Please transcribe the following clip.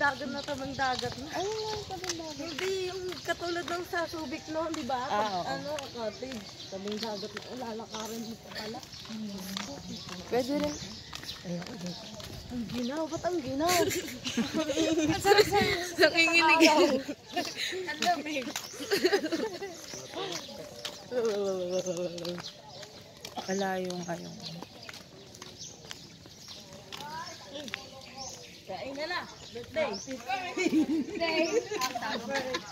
dagat na tabang dagat na. Ayun nga yung tabing dagat. Hindi yung katulad ng sa Subic noon, di ba? Ah, oo. ano, cottage, tabang dagat na, lalakarin mo pa pala. Pwede rin. Ang ginaw, ba't ang ginaw? Nakinginig. Ang lamig. Kalayo nga Kain na lang. Birthday. Birthday.